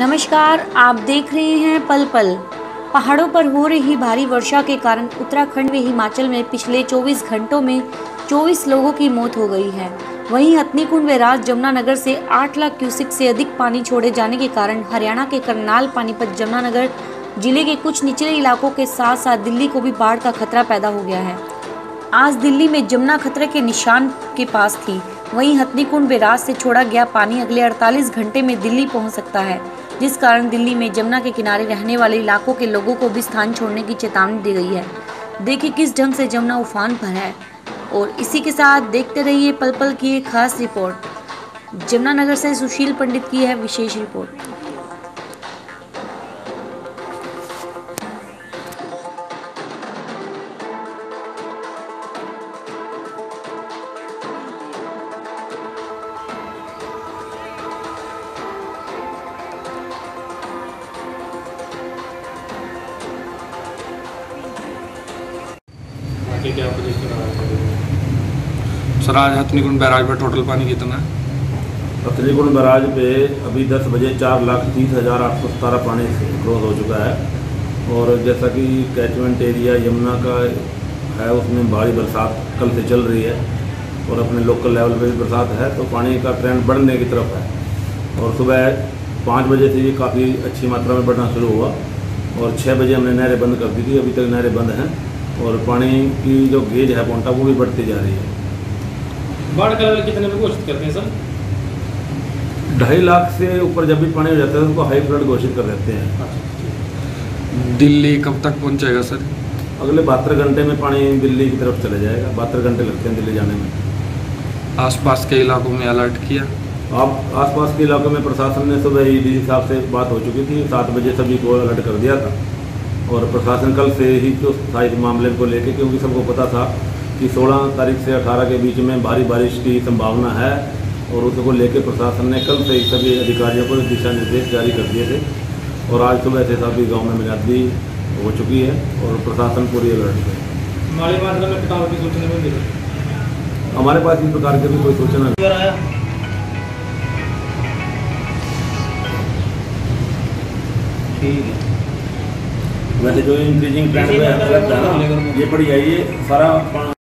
नमस्कार, आप देख रहे हैं पल पल पहाड़ों पर हो रही भारी वर्षा के कारण उत्तराखंड व हिमाचल में पिछले 24 घंटों में 24 लोगों की मौत हो गई है। वहीं हथनीकुंड व राज जमुनानगर से 8 लाख क्यूसिक से अधिक पानी छोड़े जाने के कारण हरियाणा के करनाल, पानीपत, जमुनानगर ज़िले के कुछ निचले इलाकों के साथ साथ दिल्ली को भी बाढ़ का खतरा पैदा हो गया है। आज दिल्ली में जमुना खतरे के निशान के पास थी। वहीं हथनीकुंड बैराज से छोड़ा गया पानी अगले 48 घंटे में दिल्ली पहुँच सकता है, जिस कारण दिल्ली में जमुना के किनारे रहने वाले इलाकों के लोगों को भी स्थान छोड़ने की चेतावनी दी गई है। देखिए किस ढंग से जमुना उफान पर है। और इसी के साथ देखते रहिए पल पल की एक खास रिपोर्ट। जमुनानगर से सुशील पंडित की है विशेष रिपोर्ट। बाकी क्या पोजीशन है सर आज हथनीकुंड बैराज पर टोटल पानी कितना है। पथरीकुंड बैराज पे अभी 10 बजे चार लाख तीस हज़ार आठ सौ सतारह पानी क्रॉस हो चुका है। और जैसा कि कैचमेंट एरिया यमुना का है उसमें भारी बरसात कल से चल रही है। और अपने लोकल लेवल पे भी बरसात है तो पानी का ट्रेंड बढ़ने की तरफ़ है। और सुबह पाँच बजे से ये काफ़ी अच्छी मात्रा में बढ़ना शुरू हुआ। और छः बजे हमने नहरें बंद कर दी थी अभी तक नहरें बंद हैं। और पानी की जो गेज है पोंटा वो भी बढ़ती जा रही है। बाढ़ का लेवल कितने पे घोषित करते हैं सर? ढाई लाख से ऊपर जब भी पानी हो जाता है तो उसको हाई फ्लड घोषित कर देते हैं। दिल्ली कब तक पहुंचेगा सर? अगले बहत्तर घंटे में पानी दिल्ली की तरफ़ चले जाएगा। बहत्तर घंटे लगते हैं दिल्ली जाने में। आसपास के इलाकों में अलर्ट किया? आप आसपास के इलाकों में प्रशासन ने सुबह ही डी साहब से बात हो चुकी थी। सात बजे सभी को अलर्ट कर दिया था। और प्रशासन कल से ही जो था इस मामले को लेके क्योंकि सबको पता था कि 16 तारीख से 18 के बीच में भारी बारिश की संभावना है और उसको लेके प्रशासन ने कल से ही सभी अधिकारियों को दिशा निर्देश जारी कर दिए थे। और आज सुबह से सभी गाँव में मिलादी हो चुकी है और प्रशासन पूरी अलर्ट है। है? हमारे पास इस प्रकार की भी कोई सूचना नहीं। ठीक है। वैसे जो इंक्रीजिंग ट्रेंड पे है ये बढ़िया ये सारा